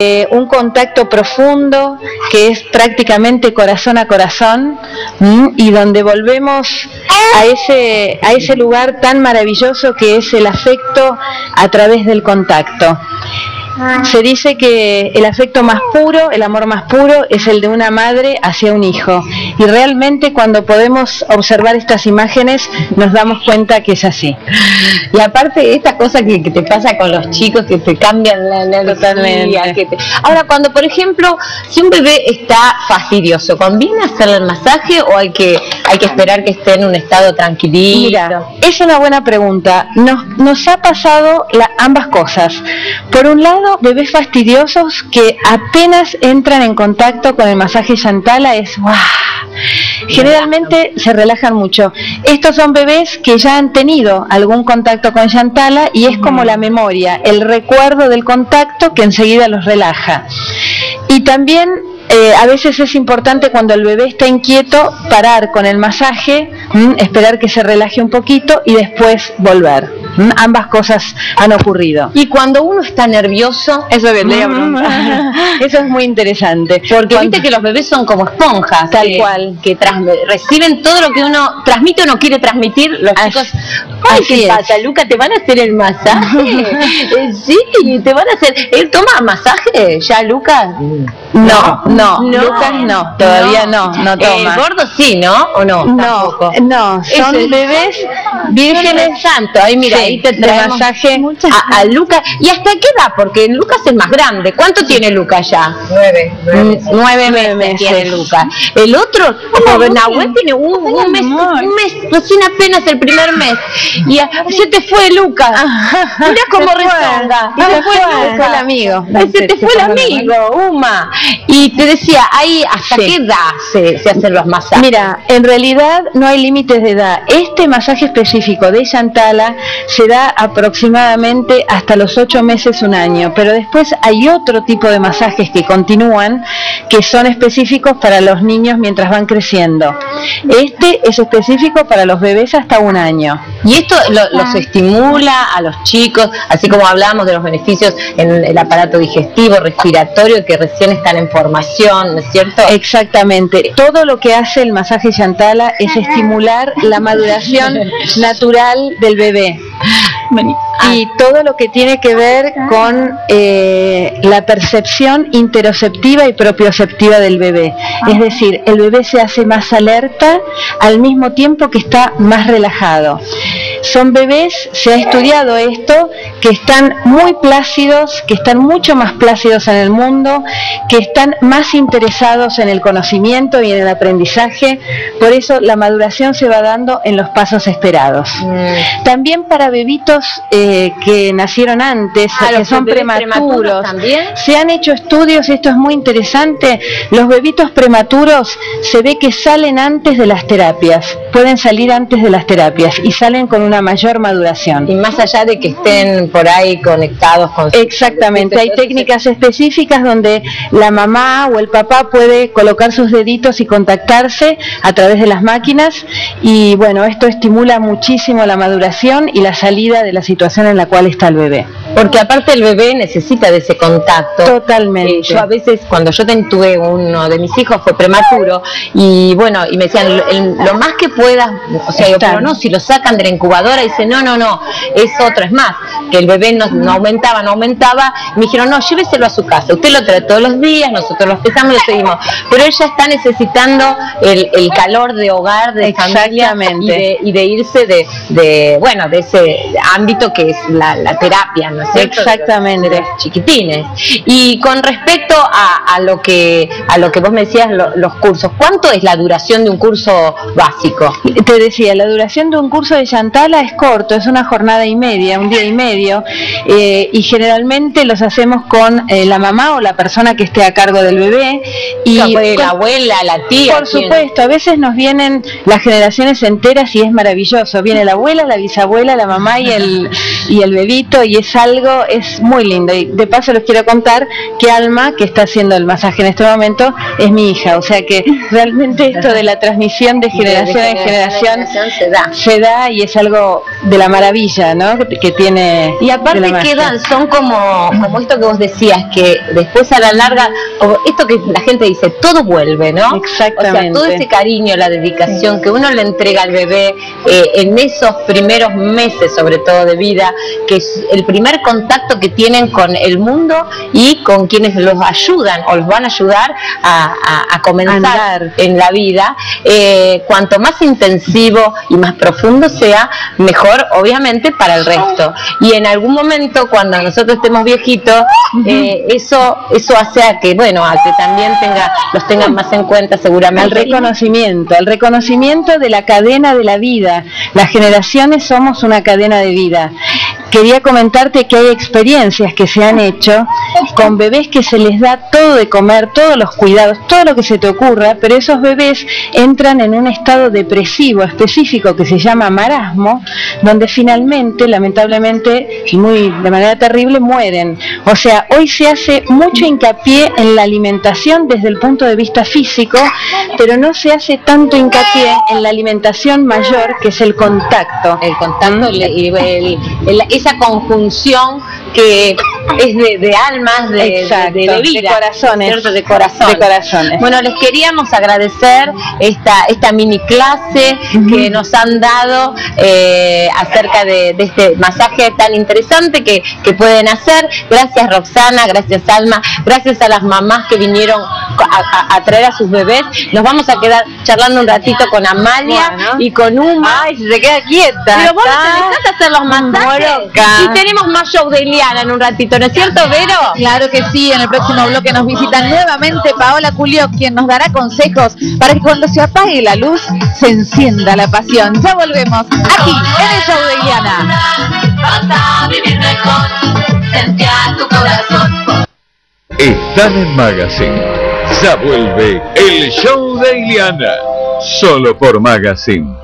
eh, un contacto profundo que es prácticamente corazón a corazón y donde volvemos a ese, a ese lugar tan maravilloso que es el afecto a través del contacto. Se dice que el afecto más puro, el amor más puro, es el de una madre hacia un hijo. Y realmente cuando podemos observar estas imágenes nos damos cuenta que es así. Y aparte esta cosa que, te pasa con los chicos que te cambian la energía. Que Ahora, cuando por ejemplo, si un bebé está fastidioso, ¿conviene hacerle el masaje o hay que, hay que esperar que esté en un estado tranquilito? Mira, es una buena pregunta. Nos, nos ha pasado ambas cosas. Por un lado, bebés fastidiosos que apenas entran en contacto con el masaje Yantala es ¡guau! Generalmente se relajan mucho. Estos son bebés que ya han tenido algún contacto con Yantala y es como la memoria, el recuerdo del contacto que enseguida los relaja. Y también eh, a veces es importante cuando el bebé está inquieto parar con el masaje, esperar que se relaje un poquito y después volver. Ambas cosas han ocurrido. Y cuando uno está nervioso, eso es Eso es muy interesante. Porque viste que los bebés son como esponjas. Tal cual. Que reciben todo lo que uno transmite o no quiere transmitir. Los chicos. Ay, ¿qué pasa, Luca? ¿Te van a hacer el masaje? Eh, sí, te van a hacer. ¿Él toma masaje ya, Lucas? No, no, Lucas no, todavía no, no, toma. El gordo sí, ¿no? ¿O no? No, no, son bebés vírgenes. Santo, ahí mira, ahí te traemos masaje a, Lucas. ¿Y hasta qué edad? Porque Lucas es más grande. ¿Cuánto tiene Lucas ya? Nueve. Nueve, meses, tiene Lucas. El otro, como Nahuel tiene un, un, mes, un mes, recién apenas el primer mes. Y se te fue Lucas. Mira cómo rezonga. Se, se fue, fue el amigo. Se te fue el amigo, Uma. Y te decía, ahí hasta qué edad se, se, hacen los masajes. Mira, en realidad no hay límites de edad. Este masaje específico de Chantala se da aproximadamente hasta los ocho meses, un año. Pero después hay otro tipo de masajes que continúan, que son específicos para los niños mientras van creciendo. Este es específico para los bebés hasta un año. Y esto los ah. estimula a los chicos, así como hablamos de los beneficios en el aparato digestivo, respiratorio, que recién están en formación, ¿no es cierto? Exactamente. Todo lo que hace el masaje Yantala es estimular la maduración natural del bebé. money Y todo lo que tiene que ver con eh, la percepción interoceptiva y propioceptiva del bebé. Es decir, el bebé se hace más alerta al mismo tiempo que está más relajado. Son bebés, se ha estudiado esto, que están muy plácidos, que están mucho más plácidos en el mundo, que están más interesados en el conocimiento y en el aprendizaje, por eso la maduración se va dando en los pasos esperados. Mm. También para bebitos eh, que nacieron antes, ah, que son prematuros, se han hecho estudios, esto es muy interesante, los bebitos prematuros se ve que salen antes de las terapias, pueden salir antes de las terapias y salen con una mayor maduración. Y más allá de que estén por ahí conectados con... Exactamente, hay técnicas específicas donde la mamá o el papá puede colocar sus deditos y contactarse a través de las máquinas y bueno, esto estimula muchísimo la maduración y la salida de la situación en la cual está el bebé. Porque aparte el bebé necesita de ese contacto. Totalmente. yo a veces, cuando yo tuve uno de mis hijos, fue prematuro, y bueno, y me decían, lo, más que puedas, o sea, yo, pero no, si lo sacan de la incubadora, dice, no, no, no, es otro, es más, que el bebé no, aumentaba, no aumentaba, me dijeron, no, lléveselo a su casa, usted lo trae todos los días, nosotros lo pesamos, lo seguimos, pero ella está necesitando el, calor de hogar, de familia, y de, irse de, bueno, de ese ámbito que es la, la terapia, ¿no Exactamente. chiquitines. Y con respecto a, lo que a lo que vos me decías, los cursos, ¿cuánto es la duración de un curso básico? Te decía, la duración de un curso de Chantala es corto, es una jornada y media, un día y medio, eh, y generalmente los hacemos con eh, la mamá o la persona que esté a cargo del bebé. Y la abuela, la tía. Por supuesto, a veces nos vienen las generaciones enteras y es maravilloso. Viene la abuela, la bisabuela, la mamá y el, y el bebito y es algo, es muy lindo. Y de paso les quiero contar que Alma, que está haciendo el masaje en este momento, es mi hija. O sea que realmente esto de la transmisión de generación en generación se da. se da y es algo de la maravilla, ¿no? Que tiene. Y aparte quedan, son como, como esto que vos decías, que después a la larga, esto que la gente dice, todo vuelve, ¿no? Exactamente. O sea, todo ese cariño, la dedicación que uno le entrega al bebé eh, en esos primeros meses, sobre todo de vida, que es el primer contacto que tienen con el mundo y con quienes los ayudan o los van a ayudar a, comenzar en la vida, eh, cuanto más intensivo y más profundo sea, mejor obviamente para el resto. Y en algún momento cuando nosotros estemos viejitos, eh, eso eso hace a que, bueno, a que también tenga los tengan más en cuenta seguramente. El reconocimiento, el reconocimiento de la cadena de la vida. Las generaciones somos una cadena de vida quería comentarte que hay experiencias que se han hecho con bebés que se les da todo de comer, todos los cuidados, todo lo que se te ocurra, pero esos bebés entran en un estado depresivo específico que se llama marasmo, donde finalmente, lamentablemente y muy de manera terrible, mueren. O sea, hoy se hace mucho hincapié en la alimentación desde el punto de vista físico, pero no se hace tanto hincapié en la alimentación mayor que es el contacto. El contacto y el, esa conjunción que es de, almas, de, de, vida, de corazones, De, corazones. Bueno, les queríamos agradecer esta, esta mini clase que nos han dado eh, acerca de, este masaje tan interesante que, que pueden hacer. Gracias Roxana, gracias Alma, gracias a las mamás que vinieron a, traer a sus bebés. Nos vamos a quedar charlando un ratito con Amalia y con Uma. Ay, se queda quieta. Pero vos no hacer los masajes. Y tenemos más show de Iliana en un ratito, ¿no es cierto, Vero? Claro que sí, en el próximo bloque nos visita nuevamente Paola Culio, quien nos dará consejos para que cuando se apague la luz se encienda la pasión. Ya volvemos aquí en el show de Iliana. Están en Magazine. Ya vuelve el show de Iliana, solo por Magazine.